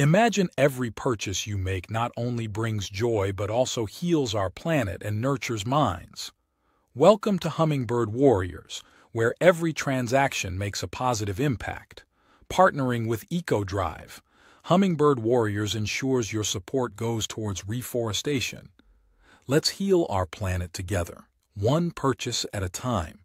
Imagine every purchase you make not only brings joy but also heals our planet and nurtures minds. Welcome to Hummingbird Warriors, where every transaction makes a positive impact. Partnering with EcoDrive, Hummingbird Warriors ensures your support goes towards reforestation. Let's heal our planet together, one purchase at a time.